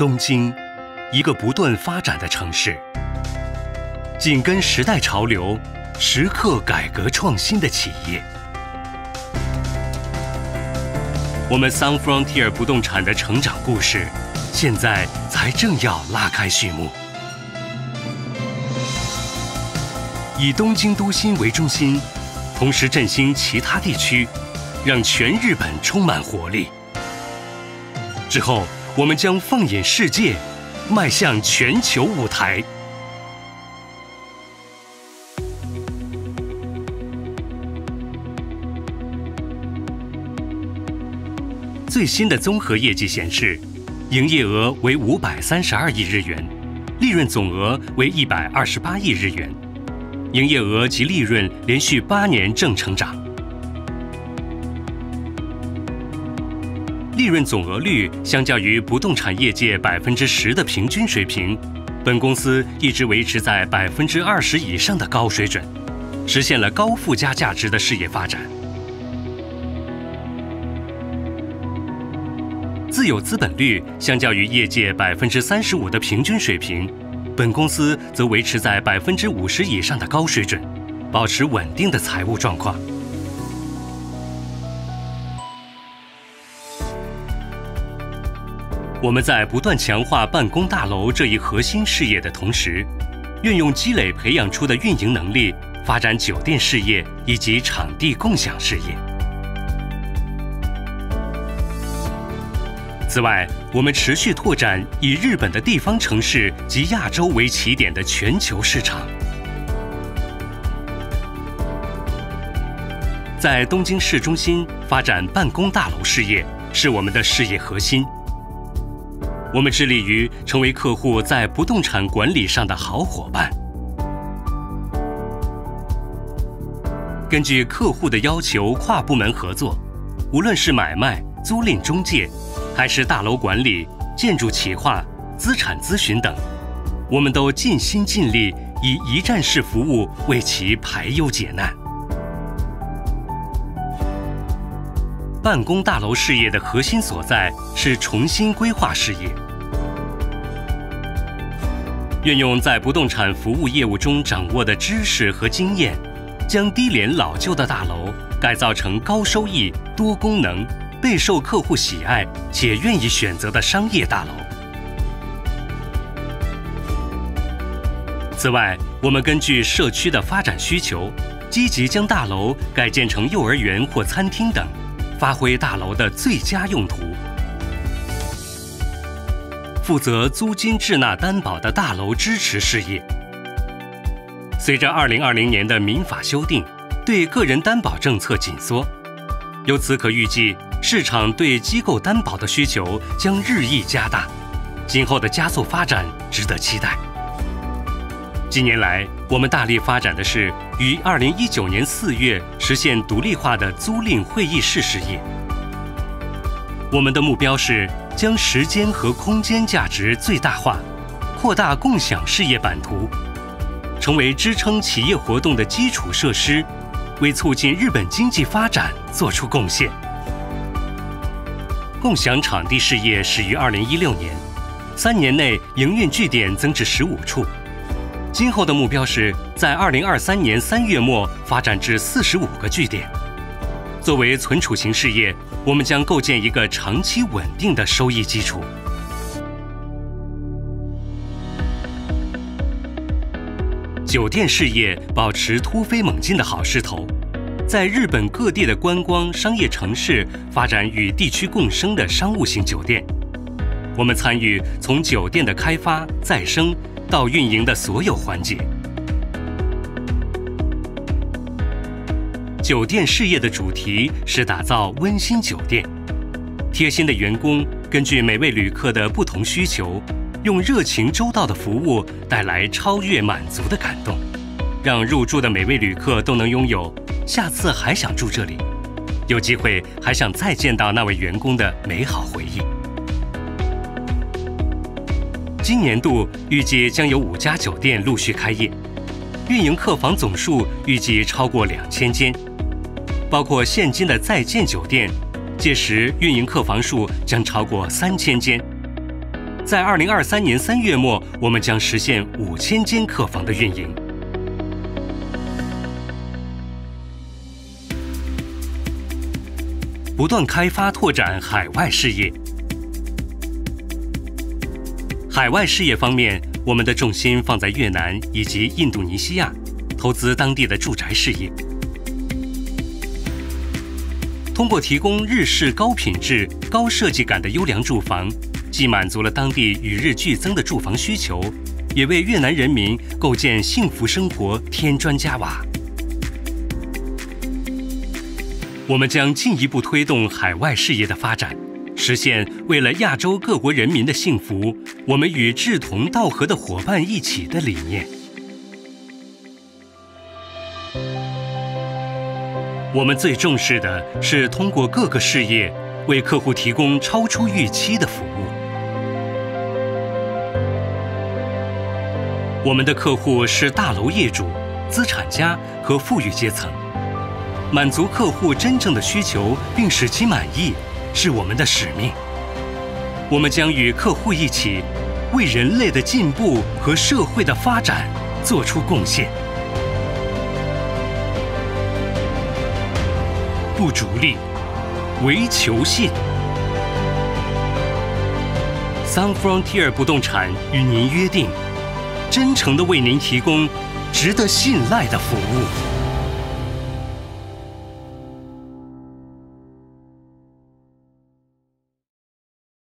东京，一个不断发展的城市，紧跟时代潮流，时刻改革创新的企业。我们 Sun Frontier 不动产的成长故事，现在才正要拉开序幕。以东京都心为中心，同时振兴其他地区，让全日本充满活力。之后，我们将放眼世界，迈向全球舞台。最新的综合业绩显示，营业额为五百三十二亿日元，利润总额为一百二十八亿日元。营业额及利润连续八年正成长，利润总额率相较于不动产业界百分之十的平均水平，本公司一直维持在百分之二十以上的高水准，实现了高附加价值的事业发展。自有资本率相较于业界百分之三十五的平均水平。本公司则维持在百分之五十以上的高水准，保持稳定的财务状况。我们在不断强化办公大楼这一核心事业的同时，运用积累培养出的运营能力，发展酒店事业以及场地共享事业。此外，我们持续拓展以日本的地方城市及亚洲为起点的全球市场。在东京市中心发展办公大楼事业是我们的事业核心。我们致力于成为客户在不动产管理上的好伙伴。根据客户的要求，跨部门合作，无论是买卖、租赁、中介。还是大楼管理、建筑企划、资产咨询等，我们都尽心尽力以一站式服务为其排忧解难。办公大楼事业的核心所在是重新规划事业，运用在不动产服务业务中掌握的知识和经验，将低廉老旧的大楼改造成高收益、多功能。备受客户喜爱且愿意选择的商业大楼。此外，我们根据社区的发展需求，积极将大楼改建成幼儿园或餐厅等，发挥大楼的最佳用途。负责租金滞纳担保的大楼支持事业。随着2020年的民法修订，对个人担保政策紧缩，由此可预计。市场对机构担保的需求将日益加大，今后的加速发展值得期待。近年来，我们大力发展的是于二零一九年四月实现独立化的租赁会议室事业。我们的目标是将时间和空间价值最大化，扩大共享事业版图，成为支撑企业活动的基础设施，为促进日本经济发展做出贡献。共享场地事业始于二零一六年，三年内营运据点增至十五处。今后的目标是在二零二三年三月末发展至四十五个据点。作为存储型事业，我们将构建一个长期稳定的收益基础。酒店事业保持突飞猛进的好势头。在日本各地的观光商业城市发展与地区共生的商务型酒店，我们参与从酒店的开发、再生到运营的所有环节。酒店事业的主题是打造温馨酒店，贴心的员工根据每位旅客的不同需求，用热情周到的服务带来超越满足的感动，让入住的每位旅客都能拥有。下次还想住这里，有机会还想再见到那位员工的美好回忆。今年度预计将有五家酒店陆续开业，运营客房总数预计超过两千间，包括现今的在建酒店，届时运营客房数将超过三千间。在二零二三年三月末，我们将实现五千间客房的运营。不断开发拓展海外事业。海外事业方面，我们的重心放在越南以及印度尼西亚，投资当地的住宅事业。通过提供日式高品质、高设计感的优良住房，既满足了当地与日俱增的住房需求，也为越南人民构建幸福生活添砖加瓦。我们将进一步推动海外事业的发展。实现为了亚洲各国人民的幸福，我们与志同道合的伙伴一起的理念。我们最重视的是通过各个事业为客户提供超出预期的服务。我们的客户是大楼业主、资产家和富裕阶层，满足客户真正的需求并使其满意。是我们的使命。我们将与客户一起，为人类的进步和社会的发展做出贡献。不逐利，唯求信。Sun Frontier 不动产与您约定，真诚的为您提供值得信赖的服务。